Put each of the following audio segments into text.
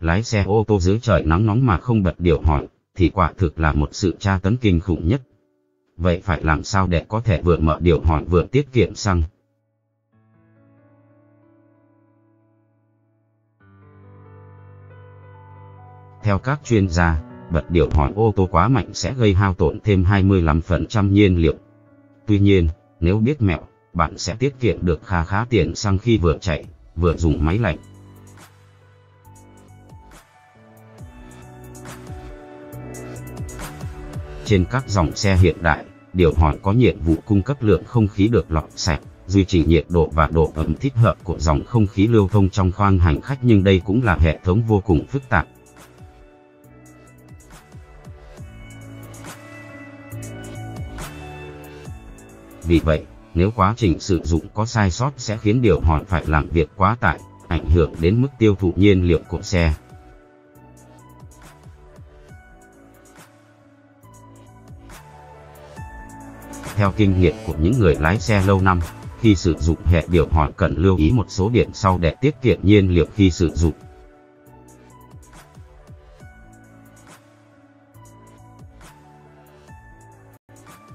lái xe ô tô dưới trời nắng nóng mà không bật điều hòa, thì quả thực là một sự tra tấn kinh khủng nhất. Vậy phải làm sao để có thể vừa mở điều hòa vừa tiết kiệm xăng? Theo các chuyên gia, bật điều hòa ô tô quá mạnh sẽ gây hao tổn thêm 25% nhiên liệu. Tuy nhiên, nếu biết mẹo, bạn sẽ tiết kiệm được khá khá tiền xăng khi vừa chạy, vừa dùng máy lạnh. Trên các dòng xe hiện đại, điều hòa có nhiệm vụ cung cấp lượng không khí được lọc sạch, duy trì nhiệt độ và độ ẩm thích hợp của dòng không khí lưu thông trong khoang hành khách nhưng đây cũng là hệ thống vô cùng phức tạp. Vì vậy, nếu quá trình sử dụng có sai sót sẽ khiến điều hòa phải làm việc quá tải, ảnh hưởng đến mức tiêu thụ nhiên liệu của xe. Theo kinh nghiệm của những người lái xe lâu năm, khi sử dụng hệ điều hòa cần lưu ý một số điểm sau để tiết kiệm nhiên liệu khi sử dụng.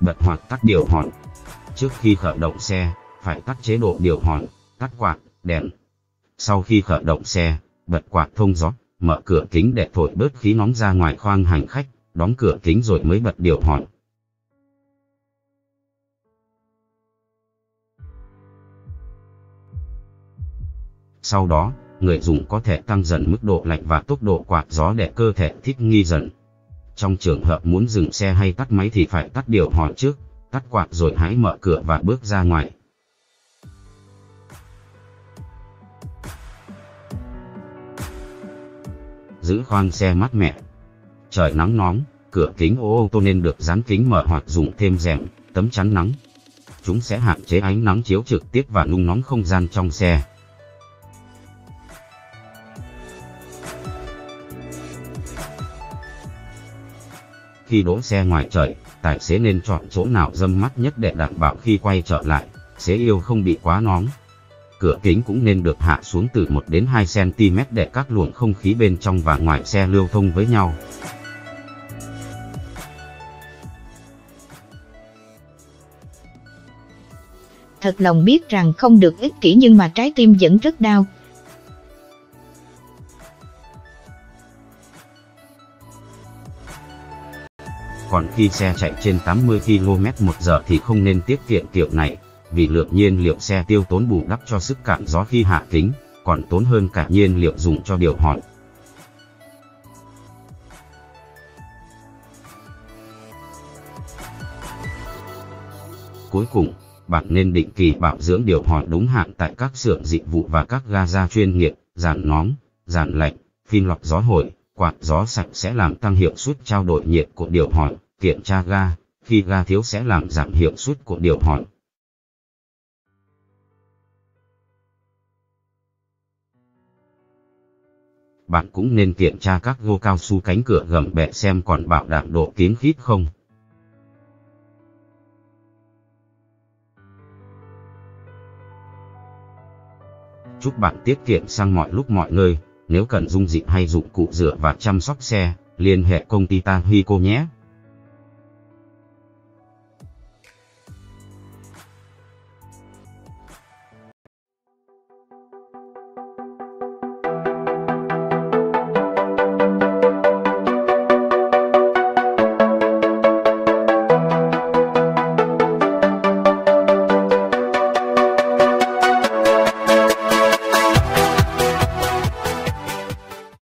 Bật hoặc tắt điều hòa Trước khi khởi động xe, phải tắt chế độ điều hòa, tắt quạt, đèn. Sau khi khởi động xe, bật quạt thông gió, mở cửa kính để thổi bớt khí nóng ra ngoài khoang hành khách, đóng cửa kính rồi mới bật điều hòa. Sau đó, người dùng có thể tăng dần mức độ lạnh và tốc độ quạt gió để cơ thể thích nghi dần. Trong trường hợp muốn dừng xe hay tắt máy thì phải tắt điều hòa trước, tắt quạt rồi hãy mở cửa và bước ra ngoài. Giữ khoang xe mát mẻ. Trời nắng nóng, cửa kính ô tô nên được dán kính mở hoặc dùng thêm rèm, tấm chắn nắng. Chúng sẽ hạn chế ánh nắng chiếu trực tiếp và nung nóng không gian trong xe. Khi đỗ xe ngoài trời, tài xế nên chọn chỗ nào dâm mắt nhất để đảm bảo khi quay trở lại, xế yêu không bị quá nóng. Cửa kính cũng nên được hạ xuống từ 1 đến 2 cm để các luồng không khí bên trong và ngoài xe lưu thông với nhau. Thật lòng biết rằng không được ích kỷ nhưng mà trái tim vẫn rất đau, còn khi xe chạy trên 80 km một giờ thì không nên tiết kiệm kiểu này, vì lượng nhiên liệu xe tiêu tốn bù đắp cho sức cản gió khi hạ kính, còn tốn hơn cả nhiên liệu dùng cho điều hòa. Cuối cùng, bạn nên định kỳ bảo dưỡng điều hòa đúng hạn tại các xưởng dịch vụ và các ga chuyên nghiệp, dàn nóng, dàn lạnh, phin lọc gió hồi, quạt gió sạch sẽ làm tăng hiệu suất trao đổi nhiệt của điều hòa kiểm tra ga, khi ga thiếu sẽ làm giảm hiệu suất của điều hòa. Bạn cũng nên kiểm tra các gô cao su cánh cửa gầm bẹ xem còn bảo đảm độ kín khít không. Chúc bạn tiết kiệm sang mọi lúc mọi nơi, nếu cần dung dịch hay dụng cụ rửa và chăm sóc xe, liên hệ công ty Tahico nhé.